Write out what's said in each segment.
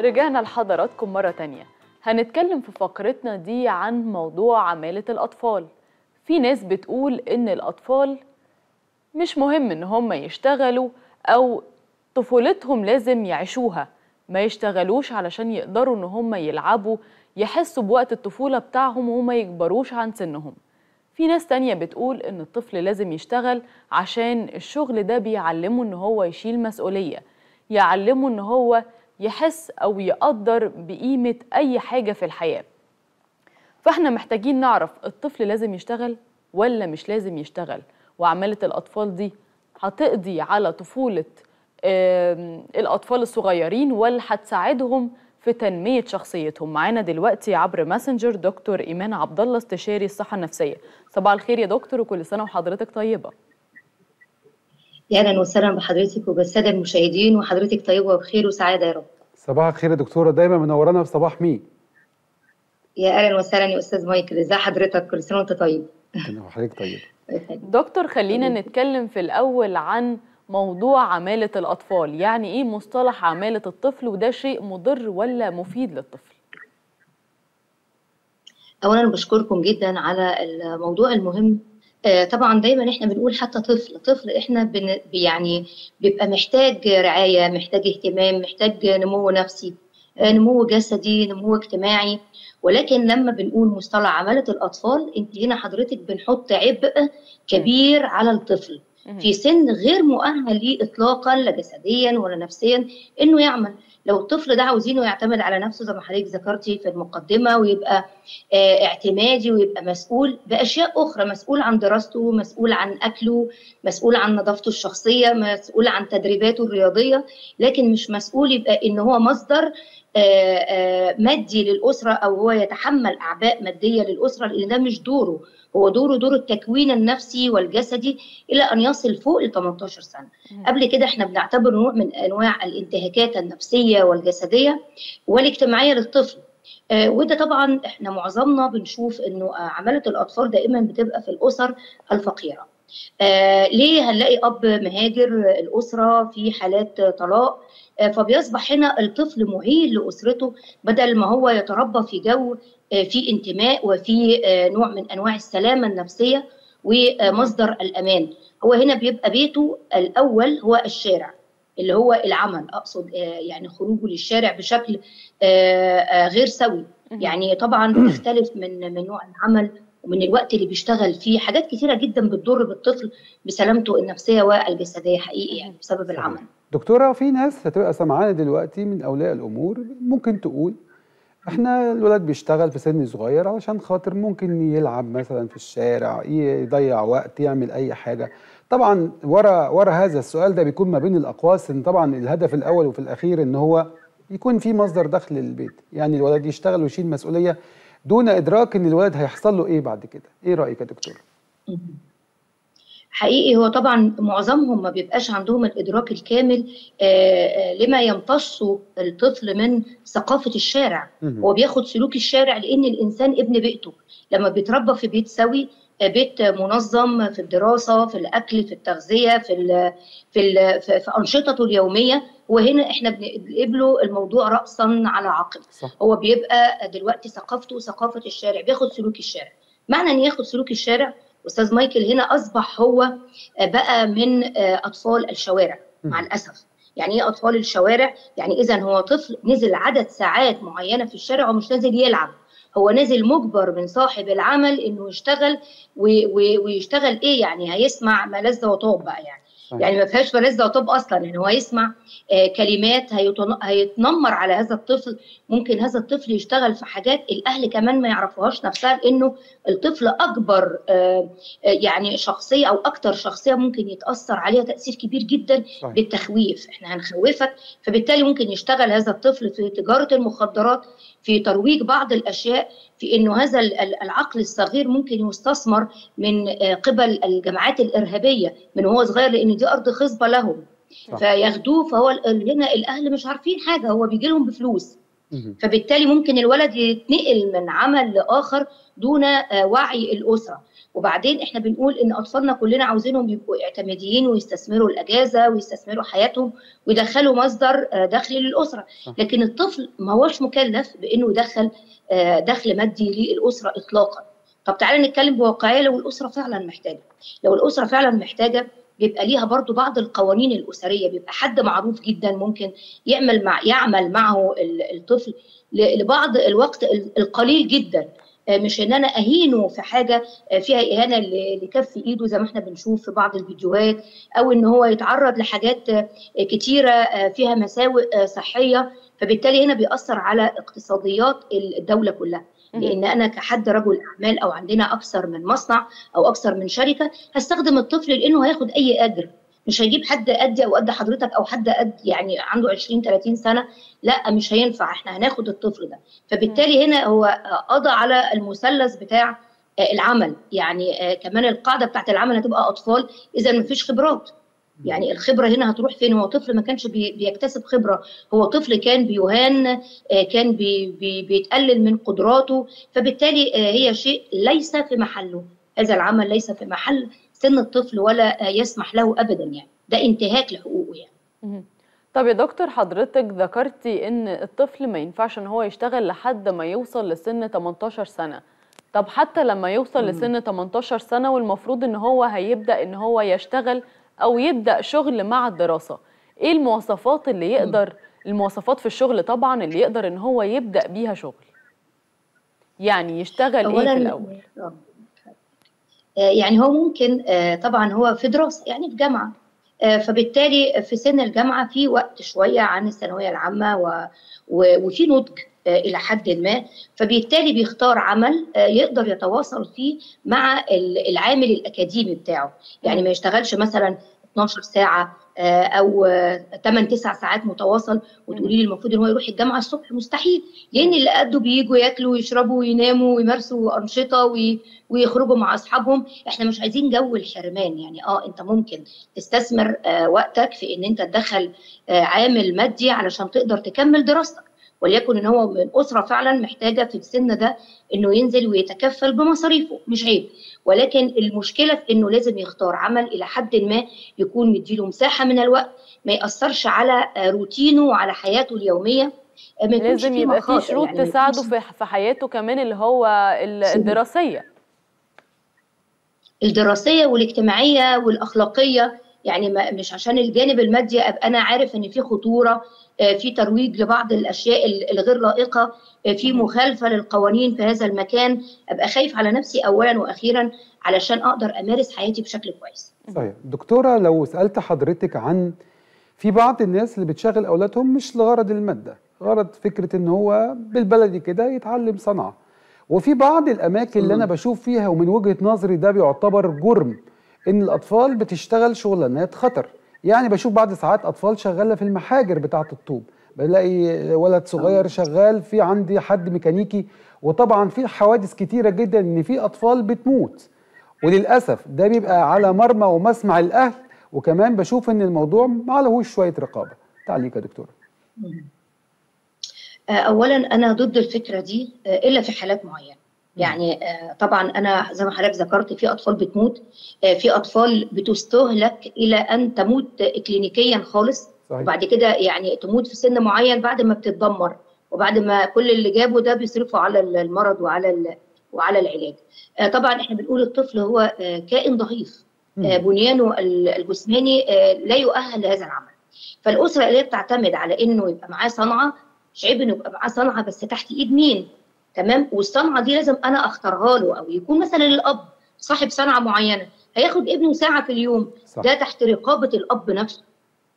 رجعنا لحضراتكم مرة تانية. هنتكلم في فقرتنا دي عن موضوع عمالة الأطفال. في ناس بتقول إن الأطفال مش مهم إن هم يشتغلوا أو طفولتهم لازم يعيشوها. ما يشتغلوش علشان يقدروا إن هم يلعبوا يحسوا بوقت الطفولة بتاعهم وما يكبروش عن سنهم. في ناس تانية بتقول إن الطفل لازم يشتغل عشان الشغل ده بيعلمه إن هو يشيل مسؤولية يعلمه إن هو يحس أو يقدر بقيمة أي حاجة في الحياة. فإحنا محتاجين نعرف الطفل لازم يشتغل ولا مش لازم يشتغل. وعمالة الأطفال دي هتقضي على طفولة الأطفال الصغيرين ولا هتساعدهم في تنمية شخصيتهم. معانا دلوقتي عبر ماسنجر دكتور إيمان عبد الله استشاري الصحة النفسية. صباح الخير يا دكتور وكل سنة وحضرتك طيبة. يا أهلا وسهلا بحضرتك وبالسادة المشاهدين وحضرتك طيبه وبخير وسعادة يا رب. صباح الخير يا دكتورة دايما منورانا في صباح مين؟ يا أهلا وسهلا يا أستاذ مايكل ازي حضرتك؟ كل سنة وأنت طيب. حضرتك طيب. دكتور خلينا نتكلم في الأول عن موضوع عمالة الأطفال. يعني إيه مصطلح عمالة الطفل؟ وده شيء مضر ولا مفيد للطفل؟ اولا بشكركم جدا على الموضوع المهم طبعا دايما إحنا بنقول حتى طفل طفل إحنا بن يعني بيبقى محتاج رعاية محتاج اهتمام محتاج نمو نفسي آه، نمو جسدي نمو اجتماعي. ولكن لما بنقول مصطلح عمالة الأطفال أنت هنا حضرتك بنحط عبء كبير على الطفل في سن غير مؤهل ليه إطلاقا لا جسديا ولا نفسيا إنه يعمل. لو الطفل ده عاوزينه يعتمد على نفسه زي ما حضرتك ذكرتي في المقدمة ويبقى آه، اعتمادي ويبقى مسؤول بأشياء أخرى مسؤول عن دراسته مسؤول عن أكله مسؤول عن نظافته الشخصية مسؤول عن تدريباته الرياضية لكن مش مسؤول يبقى إن هو مصدر مادي للأسرة أو هو يتحمل أعباء مادية للأسرة لأن ده مش دوره. هو دوره دور التكوين النفسي والجسدي إلى أن يصل فوق ال 18 سنة. قبل كده إحنا بنعتبر نوع من أنواع الانتهاكات النفسية والجسدية والاجتماعية للطفل. آه، وده طبعا إحنا معظمنا بنشوف إنه آه، عمالة الأطفال دائما بتبقى في الأسر الفقيرة. آه ليه هنلاقي أب مهاجر الأسرة في حالات طلاق؟ آه فبيصبح هنا الطفل مهين لأسرته بدل ما هو يتربى في جو آه في انتماء وفي آه نوع من أنواع السلامة النفسية ومصدر الأمان. هو هنا بيبقى بيته الأول هو الشارع اللي هو العمل أقصد آه يعني خروجه للشارع بشكل آه غير سوي. يعني طبعا بتختلف من من نوع العمل ومن الوقت اللي بيشتغل فيه حاجات كثيره جدا بتضر بالطفل بسلامته النفسية والجسدية حقيقي يعني بسبب العمل. دكتورة في ناس هتبقى سامعانا دلوقتي من أولياء الأمور ممكن تقول إحنا الولد بيشتغل في سن صغير علشان خاطر ممكن يلعب مثلا في الشارع يضيع وقت يعمل أي حاجة. طبعا ورا ورا هذا السؤال ده بيكون ما بين الاقواس ان طبعا الهدف الأول وفي الأخير إن هو يكون في مصدر دخل للبيت. يعني الولد يشتغل ويشيل مسؤولية دون إدراك إن الولد هيحصل له إيه بعد كده. إيه رأيك يا دكتور؟ حقيقي هو طبعا معظمهم ما بيبقاش عندهم الإدراك الكامل آه، آه، لما يمتصه الطفل من ثقافة الشارع. هو بياخد سلوك الشارع لأن الإنسان ابن بيئته. لما بيتربى في بيت سوي بيت منظم في الدراسة في الأكل في التغذية في ال في ال في أنشطته اليومية. وهنا إحنا بنقبله الموضوع راسا على عقب. صح. هو بيبقى دلوقتي ثقافته ثقافه الشارع بياخد سلوك الشارع. معنى إن ياخد سلوك الشارع؟ أستاذ مايكل هنا أصبح هو بقى من أطفال الشوارع مع. الأسف. يعني إيه أطفال الشوارع؟ يعني اذا هو طفل نزل عدد ساعات معينة في الشارع ومش نازل يلعب. هو نازل مجبر من صاحب العمل إنه يشتغل ويشتغل إيه يعني؟ هيسمع ملذ وطاب بقى يعني. صحيح. يعني ما فيهاش ملذ وطاب أصلا. يعني هو يسمع آه، كلمات هيتن- هيتنمر على هذا الطفل. ممكن هذا الطفل يشتغل في حاجات الأهل كمان ما يعرفوهاش نفسها لأنه الطفل أكبر آه، آه، يعني شخصية أو أكتر شخصية ممكن يتأثر عليها تأثير كبير جدا صحيح. بالتخويف. إحنا هنخوفك فبالتالي ممكن يشتغل هذا الطفل في تجارة المخدرات. في ترويج بعض الأشياء في إنه هذا ال- ال- العقل الصغير ممكن يستثمر من آه، قبل الجماعات الإرهابية من وهو صغير لأن دي أرض خصبة لهم. فياخدوه فهو هنا الأهل مش عارفين حاجة هو بيجي لهم بفلوس. فبالتالي ممكن الولد يتنقل من عمل لآخر دون آه، وعي الأسرة. وبعدين إحنا بنقول إن أطفالنا كلنا عاوزينهم يبقوا اعتماديين ويستثمروا الأجازة ويستثمروا حياتهم ويدخلوا مصدر آه، دخل للأسرة. لكن الطفل ما هوش مكلف بإنه يدخل آه، دخل مادي للأسرة اطلاقا. طب تعالى نتكلم بواقعية. لو الأسرة فعلا محتاجة لو الأسرة فعلا محتاجة بيبقى ليها برضو بعض القوانين الأسرية بيبقى حد معروف جدا ممكن يعمل مع يعمل معه ال- الطفل لبعض الوقت ال- القليل جدا. آه، مش إن أنا أهينه في حاجة آه، فيها إهانة لكف إيده زي ما إحنا بنشوف في بعض الفيديوهات أو إن هو يتعرض لحاجات آه، كتيرة فيها مساوئ صحية. فبالتالي هنا بيأثر على اقتصاديات الدولة كلها. لأن أنا كحد رجل أعمال أو عندنا أكثر من مصنع أو أكثر من شركة هستخدم الطفل لأنه هياخد أي أجر. مش هيجيب حد قدي أو قد حضرتك أو حد قد يعني عنده 20 30 سنة. لا مش هينفع. إحنا هناخد الطفل ده. فبالتالي هنا هو قضى على المثلث بتاع العمل. يعني آه، كمان القاعدة بتاعت العمل هتبقى أطفال. إذا ما فيش خبرات. يعني الخبرة هنا هتروح فين؟ هو طفل ما كانش بي- بيكتسب خبرة. هو طفل كان بيهان آه، كان بي بي بيتقلل من قدراته. فبالتالي آه، هي شيء ليس في محله. هذا العمل ليس في محل سن الطفل ولا يسمح له ابدا يعني. ده انتهاك لحقوقه يعني. طب يا دكتور حضرتك ذكرتي إن الطفل ما ينفعش إن هو يشتغل لحد ما يوصل لسن 18 سنة. طب حتى لما يوصل. لسن 18 سنة والمفروض إن هو هيبدأ إن هو يشتغل أو يبدأ شغل مع الدراسة. إيه المواصفات اللي يقدر المواصفات في الشغل طبعا اللي يقدر إن هو يبدأ بيها شغل؟ يعني يشتغل إيه في الأول؟ آه، يعني هو ممكن آه، طبعا هو في دراسة يعني في جامعة. آه، فبالتالي في سن الجامعة في وقت شوية عن الثانوية العامة و- وفي نضج. إلى حد ما. فبالتالي بيختار عمل آه، يقدر يتواصل فيه مع ال- العامل الأكاديمي بتاعه. يعني ما يشتغلش مثلا 12 ساعة آه، أو 8 9 ساعات متواصل وتقولي لي المفروض إن هو يروح الجامعة الصبح. مستحيل. لأن اللي قده بييجوا ياكلوا ويشربوا ويناموا ويمارسوا أنشطة وي- ويخرجوا مع أصحابهم. إحنا مش عايزين جو الحرمان. يعني آه أنت ممكن تستثمر آه وقتك في إن أنت تدخل آه عامل مادي علشان تقدر تكمل دراستك. وليكن إن هو من أسرة فعلا محتاجة في السن ده إنه ينزل ويتكفل بمصاريفه مش عيب. ولكن المشكلة في إنه لازم يختار عمل إلى حد ما يكون مديله مساحة من الوقت ما يأثرش على روتينه وعلى حياته اليومية. آه، ما لازم يبقى في شروط يعني. تساعده في في حياته كمان اللي هو ال- شروط. الدراسية. الدراسية والاجتماعية والأخلاقية يعني ما مش عشان الجانب المادي ابقى أنا عارف إن في خطورة آه، في ترويج لبعض الأشياء ال- الغير لائقة آه، في مخالفة للقوانين في هذا المكان. أبقى خايف على نفسي اولا وأخيرا علشان أقدر أمارس حياتي بشكل كويس. صحيح. دكتورة لو سألت حضرتك عن في بعض الناس اللي بتشغل أولادهم مش لغرض المادة غرض فكرة إن هو بالبلدي كده يتعلم صنعة. وفي بعض الأماكن اللي أنا بشوف فيها ومن وجهة نظري ده بيعتبر جرم. إن الأطفال بتشتغل شغلانات خطر. يعني بشوف بعض ساعات أطفال شغالة في المحاجر بتاعة الطوب. بلاقي ولد صغير شغال في عندي حد ميكانيكي وطبعا في حوادث كتيرة جدا إن في أطفال بتموت. وللأسف ده بيبقى على مرمى ومسمع الأهل وكمان بشوف إن الموضوع ما لهوش شوية رقابة. تعليق يا دكتوره آه، اولا أنا ضد الفكرة دي آه، إلا في حالات معينة. يعني آه، طبعا أنا زي ما حضرتك ذكرت في أطفال بتموت آه، في أطفال بتستهلك إلى أن تموت كلينيكيا خالص صحيح. وبعد كده يعني تموت في سن معين بعد ما بتتدمر وبعد ما كل اللي جابه ده بيصرفوا على المرض وعلى وعلى العلاج. آه، طبعا إحنا بنقول الطفل هو كائن ضعيف مم. بنيانه ال- الجسماني لا يؤهل لهذا العمل. فالأسرة اللي بتعتمد على إنه يبقى معاه صنعة مش عيب إنه يبقى معاه صنعة بس تحت إيد مين؟ تمام؟ والصنعة دي لازم أنا أختارها له أو يكون مثلا الأب صاحب صنعة معينة هياخد ابنه ساعة في اليوم. صح. ده تحت رقابة الأب نفسه.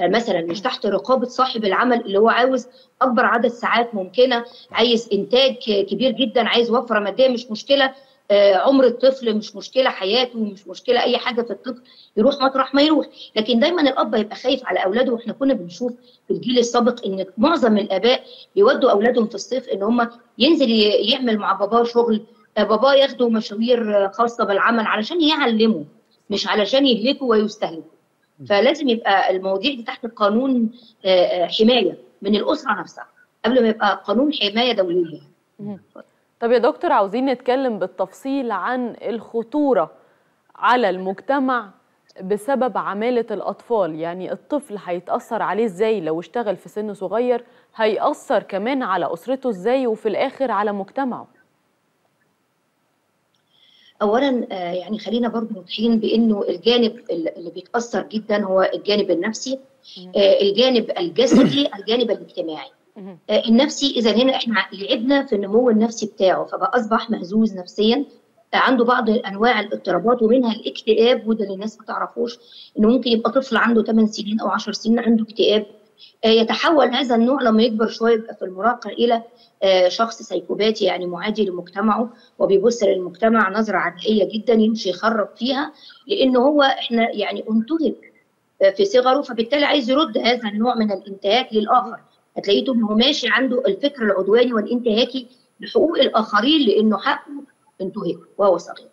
آه، مثلا مش تحت رقابة صاحب العمل اللي هو عاوز أكبر عدد ساعات ممكنة عايز إنتاج كبير جدا عايز وفرة مادية مش مشكلة. عمر الطفل مش مشكلة حياته مش مشكلة أي حاجة في الطفل يروح مطرح ما يروح. لكن دايما الأب هيبقى خايف على أولاده وإحنا كنا بنشوف في الجيل السابق إن معظم الآباء بيودوا أولادهم في الصيف إن هم ينزل يعمل مع باباه شغل آه، باباه ياخده مشاوير آه، خاصة بالعمل علشان يعلمه مش علشان يهلكه ويستهلكه. فلازم يبقى المواضيع دي تحت القانون آه، آه، حماية من الأسرة نفسها قبل ما يبقى قانون حماية دولية. طب يا دكتور عاوزين نتكلم بالتفصيل عن الخطورة على المجتمع بسبب عمالة الأطفال. يعني الطفل هيتأثر عليه إزاي؟ لو اشتغل في سن صغير هيأثر كمان على أسرته إزاي؟ وفي الآخر على مجتمعه. اولا آه، يعني خلينا برضو واضحين بإنه الجانب اللي بيتأثر جدا هو الجانب النفسي آه، الجانب الجسدي الجانب الاجتماعي. النفسي إذا هنا إحنا لعبنا في النمو النفسي بتاعه فبقى أصبح مهزوز نفسيا آه، عنده بعض أنواع الاضطرابات ومنها الاكتئاب وده اللي الناس ما تعرفوش إنه ممكن يبقى طفل عنده 8 سنين أو 10 سنين عنده اكتئاب. آه، يتحول هذا النوع لما يكبر شوية يبقى في المراهقة إلى آه، شخص سيكوباتي يعني معادي لمجتمعه وبيبص للمجتمع نظرة عدائية جدا يمشي يخرب فيها لأنه هو إحنا يعني انتهك آه، في صغره فبالتالي عايز يرد هذا النوع من الانتهاك للآخر. هتلاقيه طول ما هو ماشي عنده الفكر العدواني والانتهاكي لحقوق الآخرين لأنه حقه انتهك وهو صغير.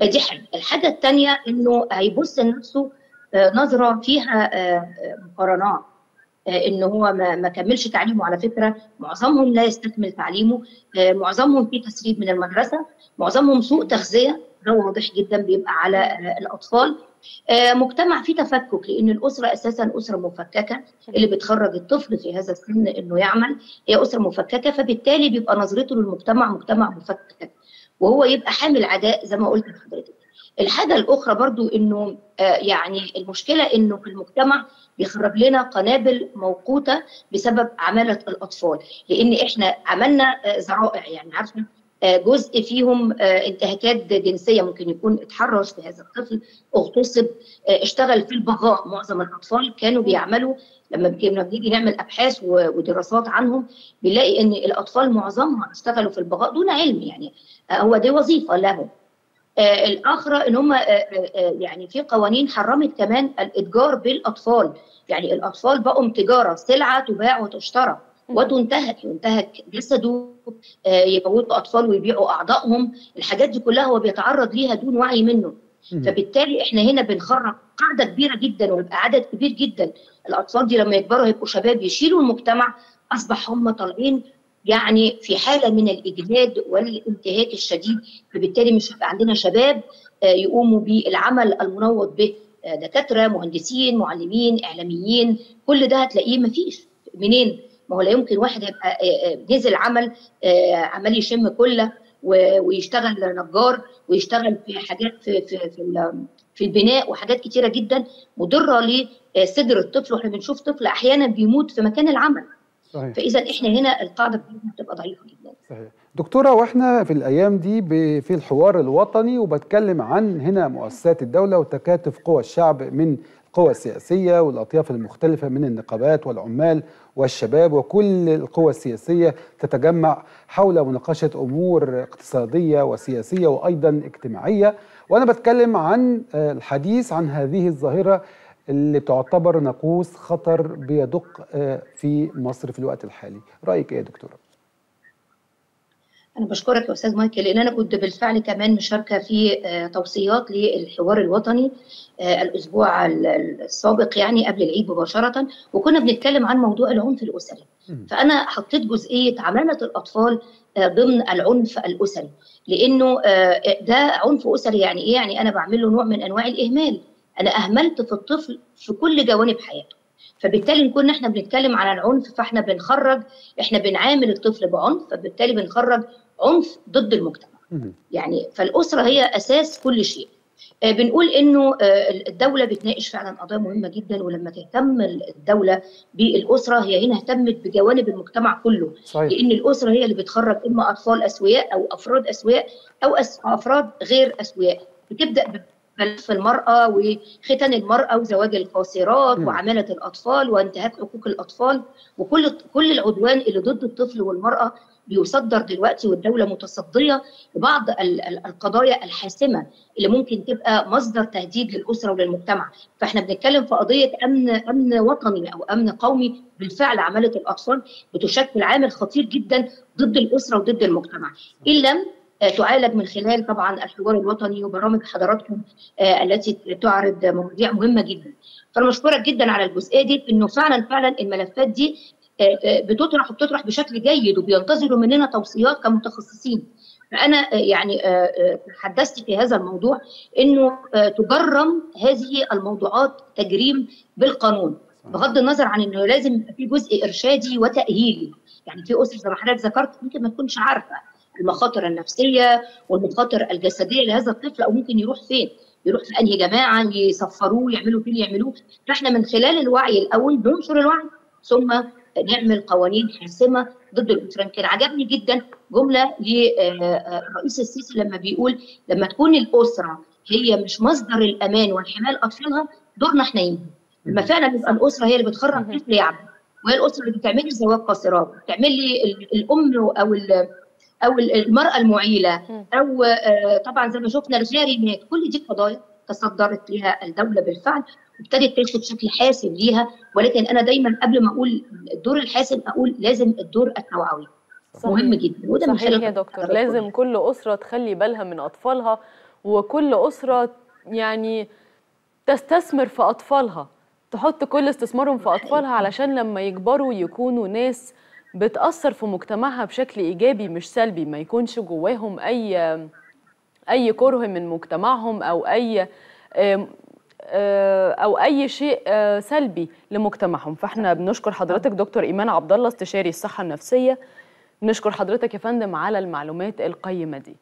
فدي حاجة. الحاجة الثانية إنه هيبص لنفسه آه، نظرة فيها آه، آه، مقارنات إن هو ما ما كملش تعليمه على فكرة. معظمهم لا يستكمل تعليمه. معظمهم في تسريب من المدرسة. معظمهم سوء تغذية. ده واضح جدا بيبقى على الأطفال. مجتمع فيه تفكك لأن الأسرة أساسا أسرة مفككة. اللي بتخرج الطفل في هذا السن إنه يعمل هي أسرة مفككة فبالتالي بيبقى نظرته للمجتمع مجتمع مفكك وهو يبقى حامل عداء زي ما قلت لحضرتك. الحاجة الأخرى برضو إنه آه، يعني المشكلة إنه في المجتمع بيخرج لنا قنابل موقوتة بسبب عمالة الأطفال لأن إحنا عملنا آه، ذرائع يعني عارفة؟ آه، جزء فيهم آه، انتهاكات جنسية ممكن يكون اتحرش بهذا الطفل اغتصب آه، اشتغل في البغاء. معظم الأطفال كانوا بيعملوا لما بنيجي نعمل أبحاث ودراسات عنهم بنلاقي إن الأطفال معظمها اشتغلوا في البغاء دون علم يعني آه، هو دي وظيفة لهم. آه، الآخرة إن هم آه، آه، آه، يعني في قوانين حرمت كمان الإتجار بالأطفال. يعني الأطفال بقوا تجارة سلعة تباع وتشترى. وتنتهك ينتهك جسده آه، يموتوا أطفال ويبيعوا أعضائهم. الحاجات دي كلها هو بيتعرض ليها دون وعي منه. فبالتالي إحنا هنا بنخرج قاعدة كبيرة جدا ويبقى عدد كبير جدا. الأطفال دي لما يكبروا هيبقوا شباب يشيلوا المجتمع أصبح هم طالعين يعني في حالة من الاجهاد والانتهاك الشديد. فبالتالي مش هيبقى عندنا شباب آه، يقوموا بالعمل المنوط به آه، دكاترة مهندسين معلمين إعلاميين. كل ده هتلاقيه مفيش. منين؟ ما هو لا يمكن واحد يبقى آه، آه، نزل عمل آه، عمال يشم كله ويشتغل نجار ويشتغل في حاجات في في في, في البناء وحاجات كتيرة جدا مضرة لصدر الطفل. وإحنا بنشوف طفل أحيانا بيموت في مكان العمل. صحيح. فاذا إحنا هنا القاعدة بتبقى ضعيفة جدا. صحيح. دكتورة وإحنا في الأيام دي في الحوار الوطني وبتكلم عن هنا مؤسسات الدولة وتكاتف قوى الشعب من القوى السياسية والأطياف المختلفة من النقابات والعمال والشباب وكل القوى السياسية تتجمع حول مناقشة أمور اقتصادية وسياسية وأيضا اجتماعية وأنا بتكلم عن آه، الحديث عن هذه الظاهرة اللي تعتبر ناقوس خطر بيدق آه، في مصر في الوقت الحالي رأيك إيه يا دكتورة؟ أنا بشكرك يا أستاذ مايكل لأن أنا كنت بالفعل كمان مشاركة في آه، توصيات للحوار الوطني آه، الأسبوع ال- ال- السابق يعني قبل العيد مباشرة وكنا بنتكلم عن موضوع العنف الأسري. فأنا حطيت جزئية عماله الأطفال آه، ضمن العنف الأسري لأنه ده عنف أسري يعني إيه؟ يعني أنا بعمل له نوع من أنواع الإهمال. أنا أهملت في الطفل في كل جوانب حياته. فبالتالي نكون إحنا بنتكلم عن العنف فإحنا بنخرج إحنا بنعامل الطفل بعنف فبالتالي بنخرج عنف ضد المجتمع. يعني فالأسرة هي أساس كل شيء. آه، بنقول إنه آه، الدولة بتناقش فعلا قضايا مهمة جدا ولما تهتم الدولة بالأسرة هي هنا اهتمت بجوانب المجتمع كله. صحيح. لأن الأسرة هي اللي بتخرج إما أطفال أسوياء أو أفراد أسوياء أو أس- أفراد غير أسوياء. بتبدأ بملف المرأة وختان المرأة وزواج القاصرات. وعمالة الأطفال وانتهاك حقوق الأطفال. وكل كل العدوان اللي ضد الطفل والمرأة بيصدر دلوقتي والدولة متصدية لبعض ال- ال- القضايا الحاسمة اللي ممكن تبقى مصدر تهديد للأسرة وللمجتمع. فإحنا بنتكلم في قضية امن أمن وطني أو أمن قومي بالفعل عماله الأطفال بتشكل عامل خطير جدا ضد الأسرة وضد المجتمع. إن لم تعالج من خلال طبعا الحوار الوطني وبرامج حضراتكم آه، التي تعرض مواضيع مهمة جدا. فأنا مشكوره جدا على الجزئية دي إنه فعلا فعلا الملفات دي بتطرح وبتطرح بشكل جيد وبينتظروا مننا توصيات كمتخصصين. فأنا يعني تحدثت في هذا الموضوع إنه تجرم هذه الموضوعات تجريم بالقانون بغض النظر عن إنه لازم يبقى في جزء إرشادي وتأهيلي. يعني في اسر زي ما حضرتك ذكرت ممكن ما تكونش عارفة المخاطر النفسية والمخاطر الجسدية لهذا الطفل أو ممكن يروح فين. يروح في أنهي جماعة يصفروه يعملوا اللي يعملوه. فإحنا من خلال الوعي الأول ننشر الوعي ثم نعمل قوانين حاسمة ضد الاسره يمكن عجبني جدا جملة لرئيس السيسي لما بيقول لما تكون الأسرة هي مش مصدر الأمان والحماية لأطفالها دورنا إحنا ينهي لما فعلا يبقى الأسرة هي اللي بتخرج طفل يعمل وهي الأسرة اللي بتعمل لي زواج قاصرات بتعمل لي الأم أو أو المرأة المعيلة أو طبعا زي ما شفنا الغارمات كل دي قضايا تصدرت لها الدولة بالفعل. وابتدت تاخد شكل حاسم ليها ولكن أنا دايما قبل ما أقول الدور الحاسم أقول لازم الدور التوعوي. مهم جدا. وده صحيح يا دكتور. لازم كل أسرة تخلي بالها من أطفالها وكل أسرة يعني تستثمر في أطفالها. تحط كل استثمارهم في أطفالها علشان لما يكبروا يكونوا ناس بتأثر في مجتمعها بشكل إيجابي مش سلبي. ما يكونش جواهم أي أي كره من مجتمعهم أو أي أو أي شيء سلبي لمجتمعهم. فإحنا بنشكر حضرتك دكتور إيمان عبد الله استشاري الصحة النفسية. بنشكر حضرتك يا فندم على المعلومات القيمة دي.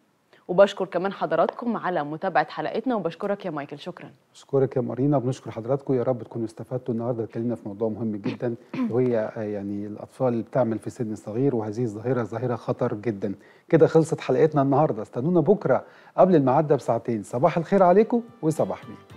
وبشكر كمان حضراتكم على متابعة حلقتنا وبشكرك يا مايكل. شكرا. بشكرك يا مارينا وبنشكر حضراتكم. يا رب تكونوا استفدتوا النهارده. اتكلمنا في موضوع مهم جدا وهي يعني الأطفال اللي بتعمل في سن صغير وهذه الظاهرة ظاهرة خطر جدا. كده خلصت حلقتنا النهارده. استنونا بكرة قبل الميعاد بساعتين. صباح الخير عليكم وصباح بيه